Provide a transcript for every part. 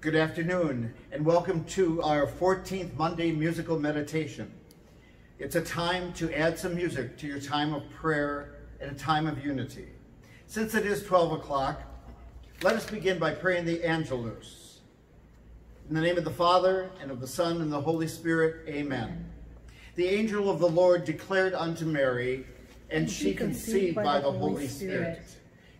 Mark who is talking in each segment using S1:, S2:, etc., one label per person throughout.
S1: Good afternoon, and welcome to our 14th Monday musical meditation. It's a time to add some music to your time of prayer and a time of unity. Since it is 12 o'clock, let us begin by praying the Angelus. In the name of the Father, and of the Son, and the Holy Spirit, amen. The angel of the Lord declared unto Mary, and she conceived by the Holy Spirit.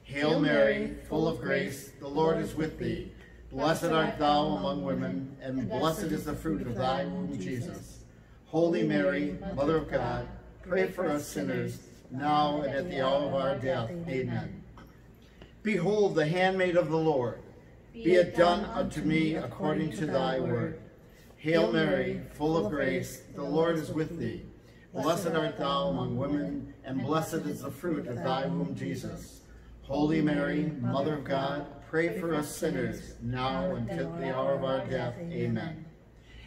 S1: Hail Mary, full of grace, the Lord is with thee. Blessed art thou among women, and blessed is the fruit of thy womb, Jesus. Holy Mary, Mother of God, pray for us sinners, now and at the hour of our death. Amen. Behold the handmaid of the Lord. Be it done unto me according to thy word. Hail Mary, full of grace, the Lord is with thee. Blessed art thou among women, and blessed is the fruit of thy womb, Jesus. Holy Mary, Mother of God, pray for us sinners, now and at the hour of our death. Amen.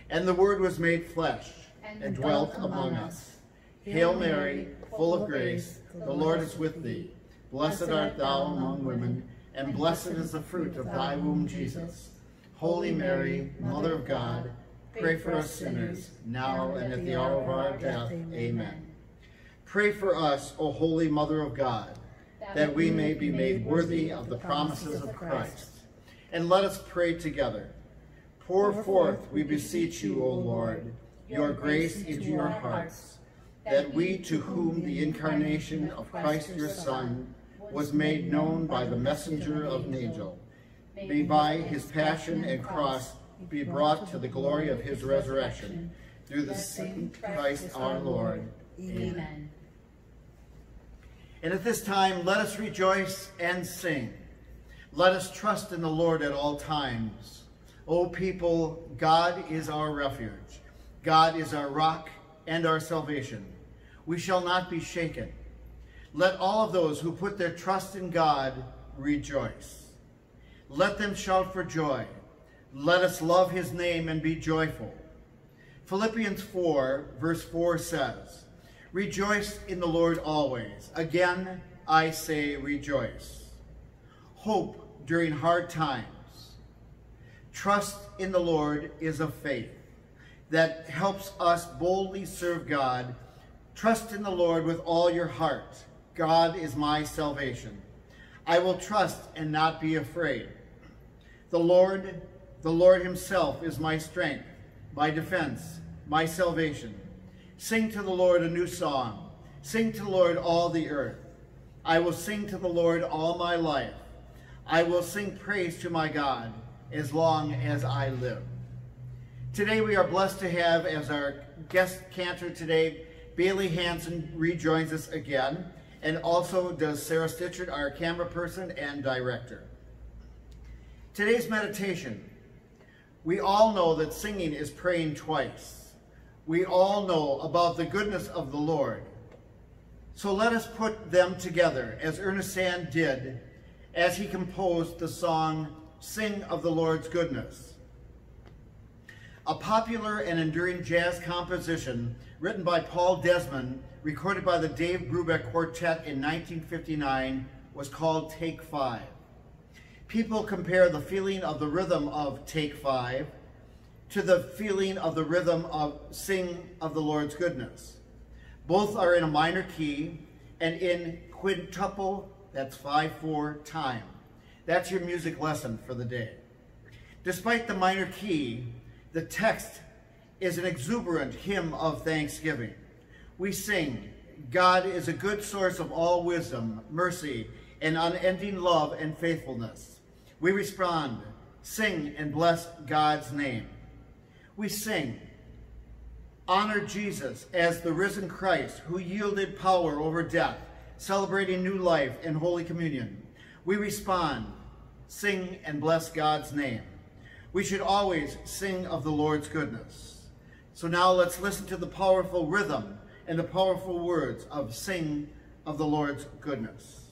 S1: And the Word was made flesh, and dwelt among us. Hail Mary, full of grace, the Lord is with thee. Blessed art thou among women, and blessed is the fruit of thy womb, Jesus. Holy Mary, Mother of God, pray for us sinners, now and at the hour of our death. Amen. Pray for us, O Holy Mother of God, that we may be made worthy of the promises of Christ. And let us pray together. Pour forth, we beseech you, O Lord, your grace into your hearts, that we to whom the incarnation of Christ your Son was made known by the messenger of an angel, may by his passion and cross be brought to the glory of his resurrection, through the same Christ our Lord. Amen. And at this time, let us rejoice and sing. Let us trust in the Lord at all times. O people, God is our refuge. God is our rock and our salvation. We shall not be shaken. Let all of those who put their trust in God rejoice. Let them shout for joy. Let us love his name and be joyful. Philippians 4, verse 4 says, Rejoice in the Lord always. Again, I say rejoice. Hope during hard times. Trust in the Lord is a faith that helps us boldly serve God. Trust in the Lord with all your heart. God is my salvation. I will trust and not be afraid. The Lord, the Lord himself is my strength, my defense, my salvation. Sing to the Lord a new song. Sing to the Lord all the earth. I will sing to the Lord all my life. I will sing praise to my God as long as I live. Today we are blessed to have as our guest cantor today, Bailey Hansen rejoins us again, and also does Sarah Stitchard, our camera person and director. Today's meditation, we all know that singing is praying twice. We all know about the goodness of the Lord. So let us put them together as Ernest Sands did as he composed the song, Sing of the Lord's Goodness a popular and enduring jazz composition written by Paul Desmond, recorded by the Dave Brubeck Quartet in 1959, was called Take Five. People compare the feeling of the rhythm of Take Five to the feeling of the rhythm of Sing of the Lord's Goodness. Both are in a minor key and in quintuple, that's 5-4 time. That's your music lesson for the day. Despite the minor key, the text is an exuberant hymn of thanksgiving. We sing, God is a good source of all wisdom, mercy, and unending love and faithfulness. We respond, sing and bless God's name. We sing, honor Jesus as the risen Christ who yielded power over death, celebrating new life and Holy Communion. We respond, sing and bless God's name. We should always sing of the Lord's goodness. So now let's listen to the powerful rhythm and the powerful words of Sing of the Lord's Goodness.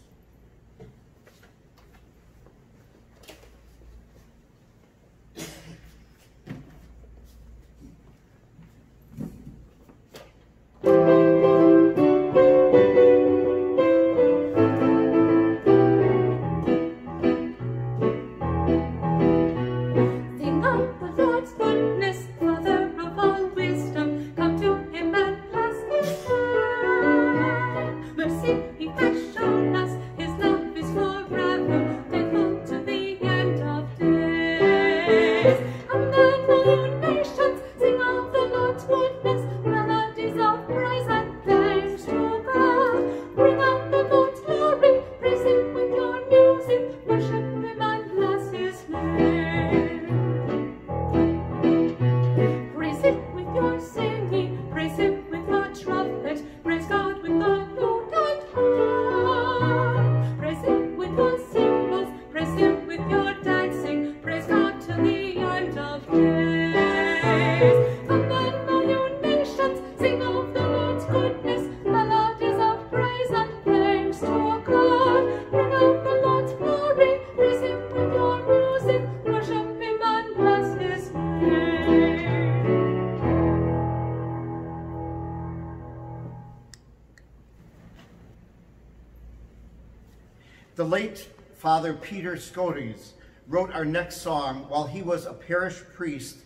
S1: Peter Scholtes wrote our next song while he was a parish priest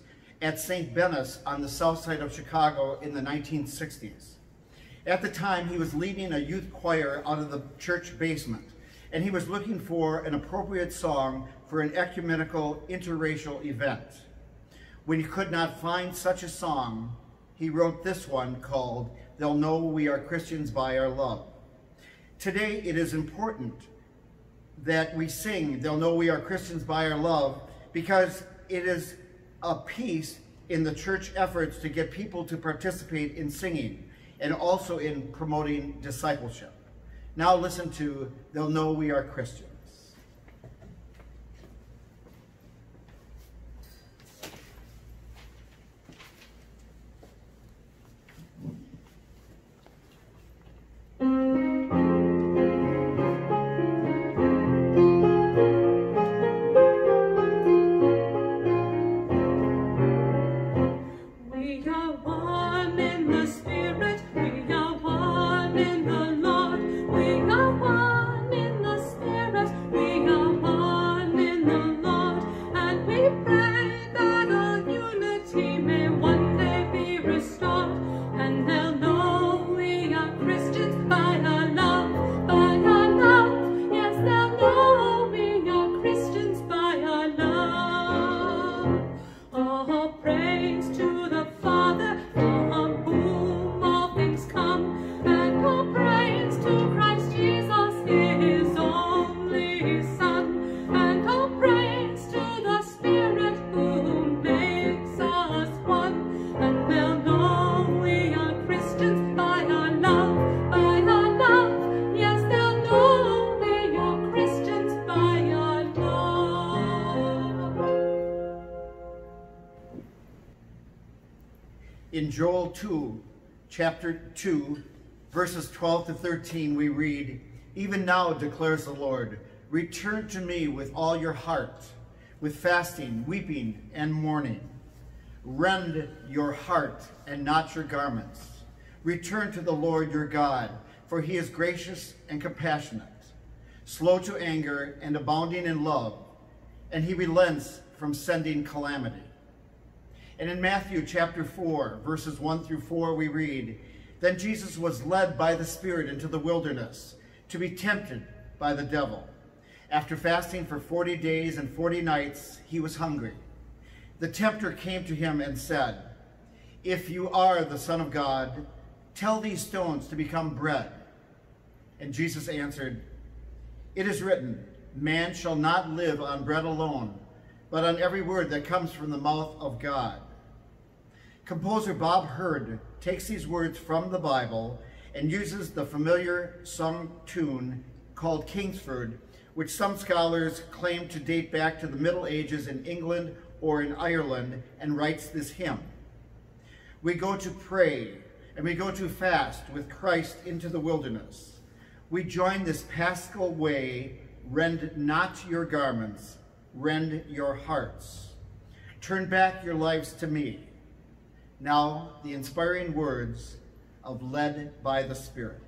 S1: at St. Brendan's on the south side of Chicago in the 1960s. At the time, he was leading a youth choir out of the church basement, and he was looking for an appropriate song for an ecumenical interracial event. When he could not find such a song, he wrote this one called They'll Know We Are Christians by Our Love. Today, it is important that we sing, they'll know we are Christians by our love, because it is a piece in the church efforts to get people to participate in singing and also in promoting discipleship. Now listen to They'll Know We Are Christians. Joel 2, chapter 2, verses 12 to 13, we read, Even now declares the Lord, return to me with all your heart, with fasting, weeping, and mourning. Rend your heart and not your garments. Return to the Lord your God, for he is gracious and compassionate, slow to anger and abounding in love, and he relents from sending calamity. And in Matthew chapter 4, verses 1 through 4, we read, Then Jesus was led by the Spirit into the wilderness to be tempted by the devil. After fasting for 40 days and 40 nights, he was hungry. The tempter came to him and said, If you are the Son of God, tell these stones to become bread. And Jesus answered, It is written, Man shall not live on bread alone, but on every word that comes from the mouth of God. Composer Bob Hurd takes these words from the Bible and uses the familiar sung tune called Kingsfold, which some scholars claim to date back to the Middle Ages in England or in Ireland, and writes this hymn. We go to pray and we go to fast with Christ into the wilderness. We join this paschal way, rend not your garments, rend your hearts. Turn back your lives to me. Now, the inspiring words of Led by the Spirit.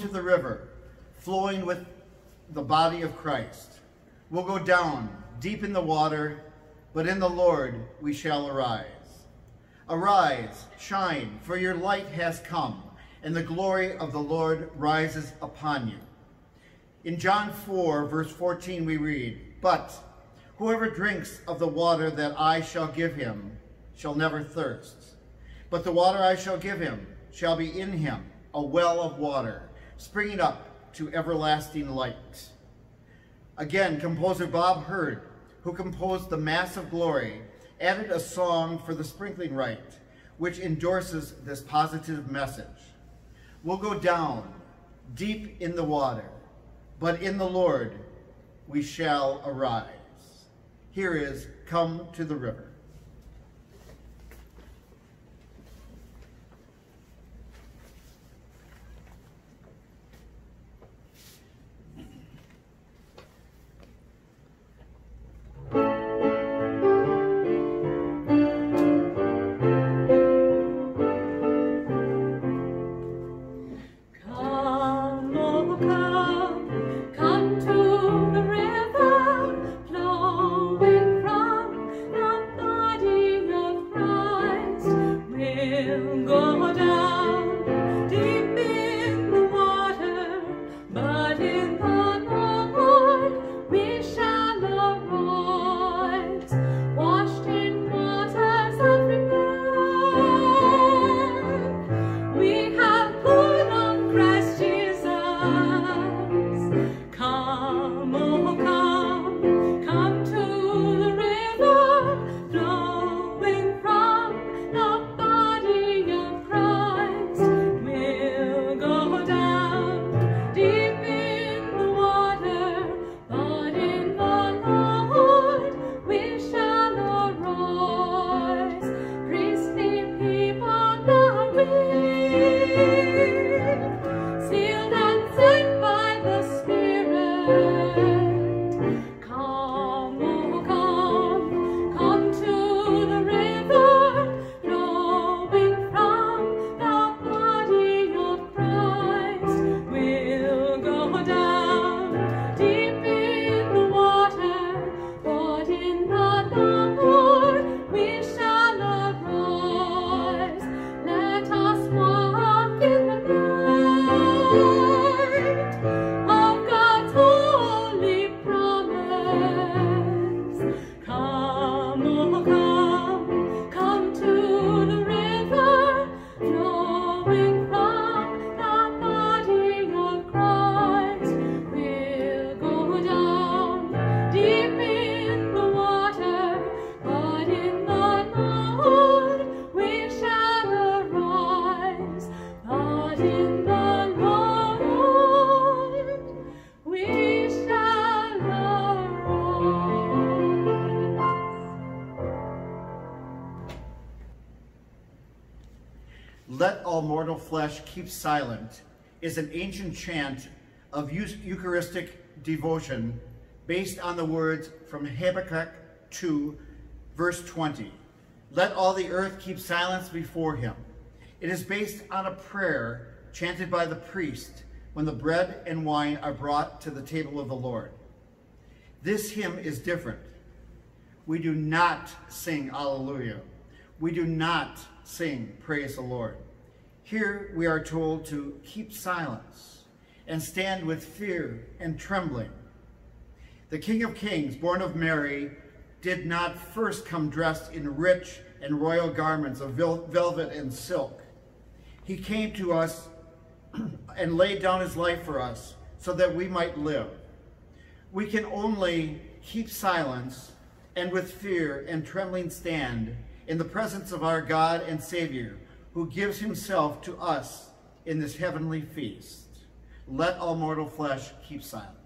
S2: To the river, flowing with the body of Christ. We'll go down deep in the water, but in the Lord we shall arise. Arise, shine, for your light has come, and the glory of the Lord rises upon you. In John 4, verse 14, we read, But whoever drinks of the water that I shall give him shall never thirst. But the water I shall give him shall be in him a well of water, springing up to everlasting light. Again, composer Bob Hurd, who composed the Mass of Glory, added a song for the sprinkling rite, which endorses this positive message. We'll go down deep in the water, but in the Lord we shall arise. Here is Come to the River. Flesh keeps silent is an ancient chant of Eucharistic devotion based on the words from Habakkuk 2, verse 20. Let all the earth keep silence before him. It is based on a prayer chanted by the priest when the bread and wine are brought to the table of the Lord. This hymn is different. We do not sing Alleluia. We do not sing Praise the Lord. Here we are told to keep silence and stand with fear and trembling. The King of Kings, born of Mary, did not first come dressed in rich and royal garments of velvet and silk. He came to us and laid down his life for us so that we might live. We can only keep silence and with fear and trembling stand in the presence of our God and Savior, who gives himself to us in this heavenly feast. Let all mortal flesh keep silence.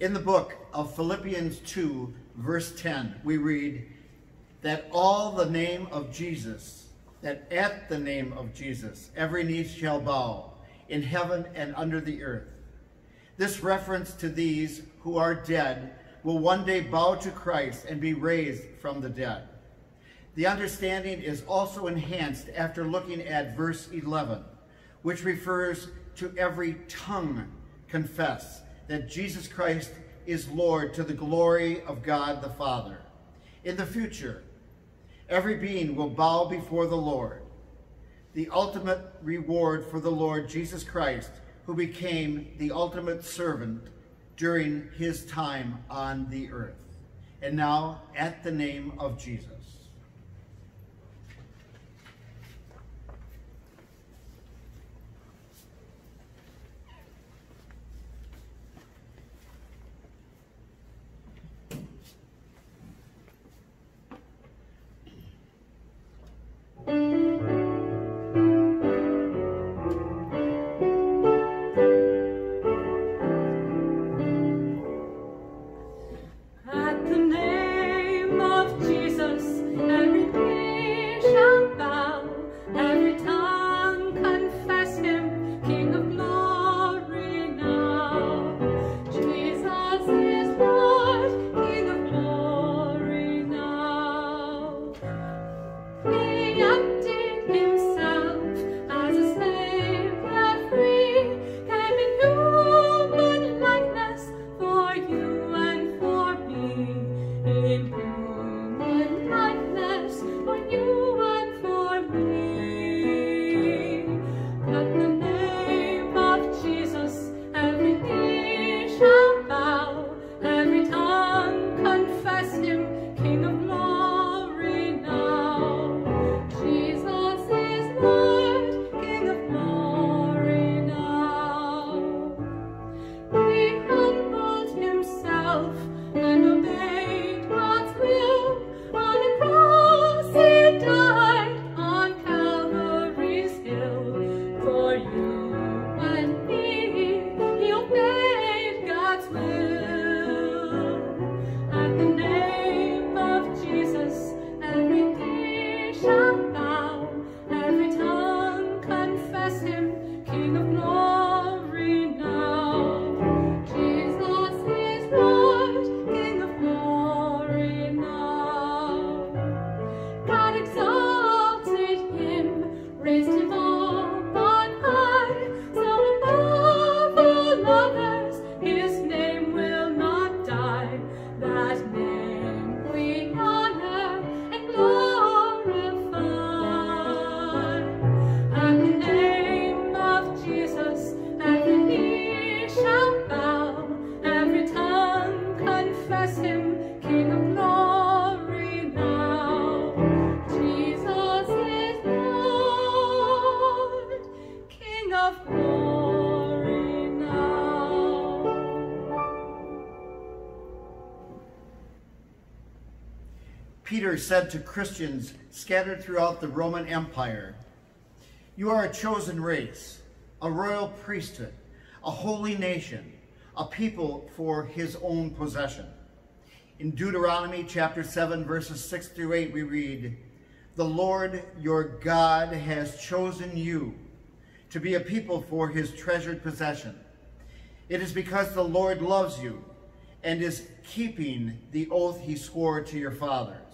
S2: In the book of Philippians 2, verse 10, we read that all the name of Jesus, that at the name of Jesus, every knee shall bow in heaven and under the earth. This reference to these who are dead will one day bow to Christ and be raised from the dead. The understanding is also enhanced after looking at verse 11, which refers to every tongue confess that Jesus Christ is Lord to the glory of God the Father. In the future, every being will bow before the Lord. The ultimate reward for the Lord Jesus Christ, who became the ultimate servant during his time on the earth. And now, at the name of Jesus. Peter said to Christians scattered throughout the Roman Empire, You are a chosen race, a royal priesthood, a holy nation, a people for his own possession. In Deuteronomy chapter 7, verses 6 through 8, we read, The Lord your God has chosen you to be a people for his treasured possession. It is because the Lord loves you and is keeping the oath he swore to your fathers.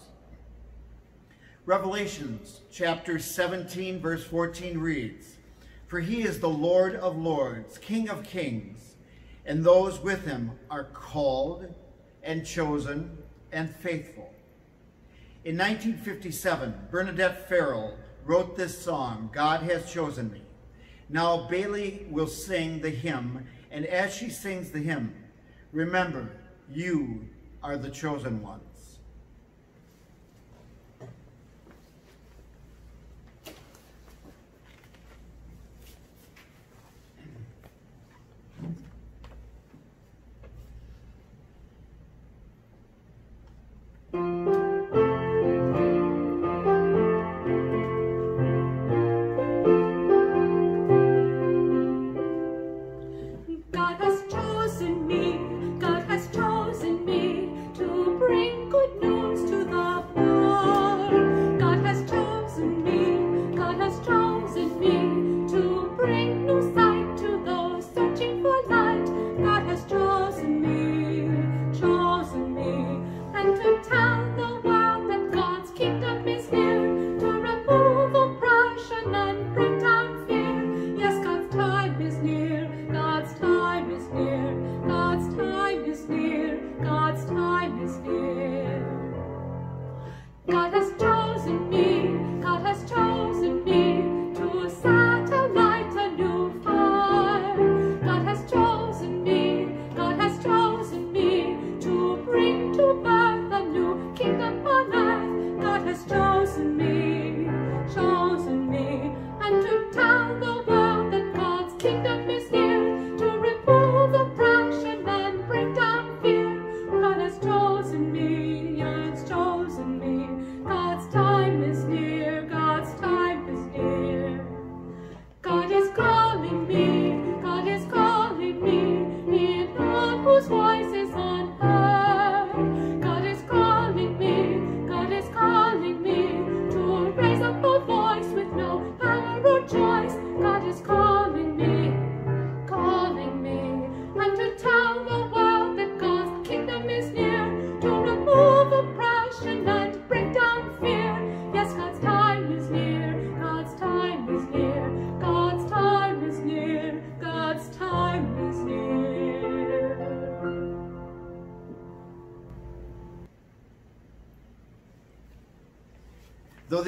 S2: Revelations chapter 17, verse 14 reads, For he is the Lord of lords, King of kings, and those with him are called and chosen and faithful. In 1957, Bernadette Farrell wrote this song, God Has Chosen Me. Now Bailey will sing the hymn, and as she sings the hymn, remember, you are the chosen ones.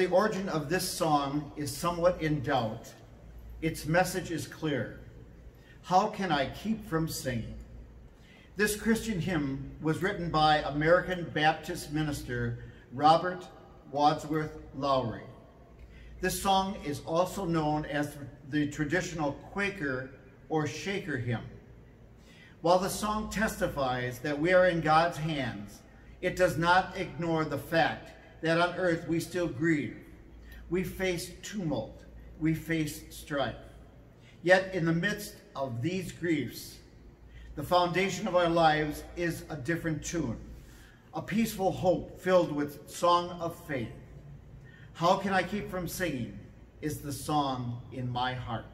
S2: The origin of this song is somewhat in doubt, its message is clear. How can I keep from singing? This Christian hymn was written by American Baptist minister Robert Wadsworth Lowry. This song is also known as the traditional Quaker or Shaker hymn. While the song testifies that we are in God's hands, it does not ignore the fact that on earth we still grieve. We face tumult. We face strife. Yet in the midst of these griefs, the foundation of our lives is a different tune, a peaceful hope filled with song of faith. How can I keep from singing is the song in my heart.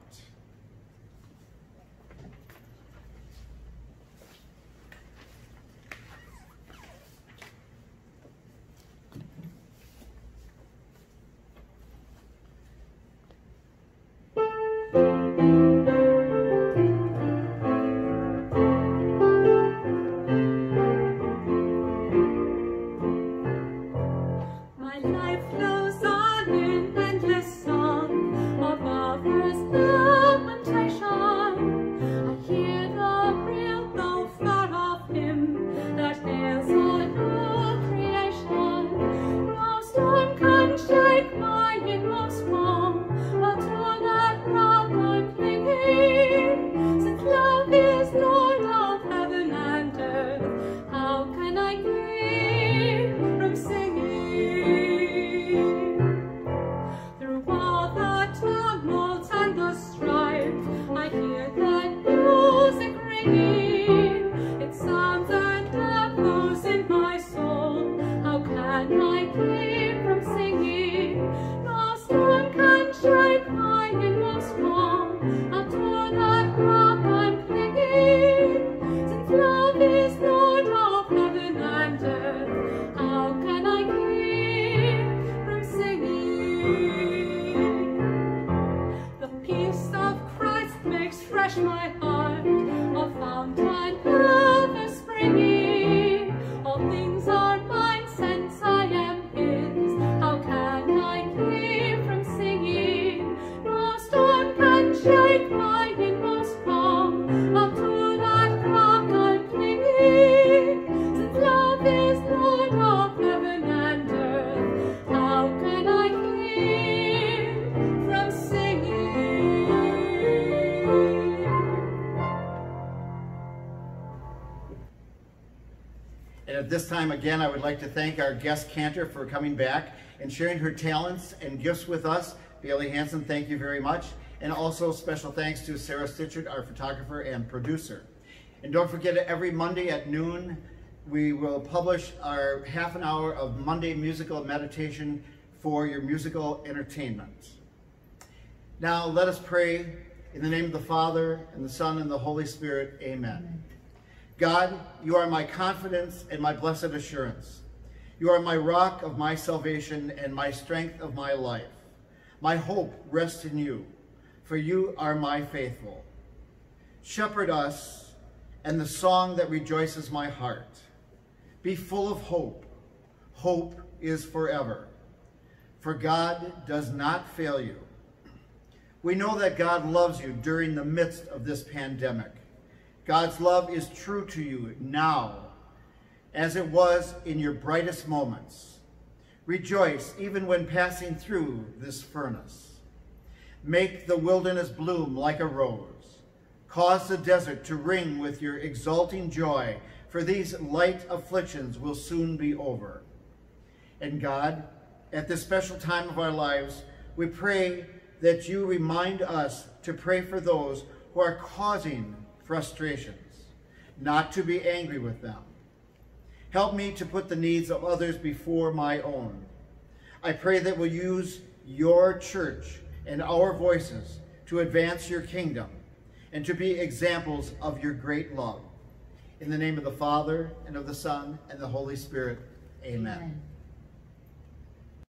S3: And
S1: at this time, again, I would like to thank our guest cantor for coming back and sharing her talents and gifts with us. Bailey Hansen, thank you very much. And also special thanks to Sarah Stitchard, our photographer and producer. And don't forget, every Monday at noon, we will publish our half an hour of Monday musical meditation for your musical entertainment. Now let us pray in the name of the Father, and the Son, and the Holy Spirit. Amen. God, you are my confidence and my blessed assurance. You are my rock of my salvation and my strength of my life. My hope rests in you, for you are my faithful. Shepherd us and the song that rejoices my heart. Be full of hope. Hope is forever. For God does not fail you. We know that God loves you during the midst of this pandemic. God's love is true to you now, as it was in your brightest moments. Rejoice even when passing through this furnace. Make the wilderness bloom like a rose. Cause the desert to ring with your exulting joy, for these light afflictions will soon be over. And God, at this special time of our lives, we pray that you remind us to pray for those who are causing frustrations, not to be angry with them. Help me to put the needs of others before my own. I pray that we'll use your church and our voices to advance your kingdom and to be examples of your great love. In the name of the Father, and of the Son, and the Holy Spirit, amen.
S2: Amen.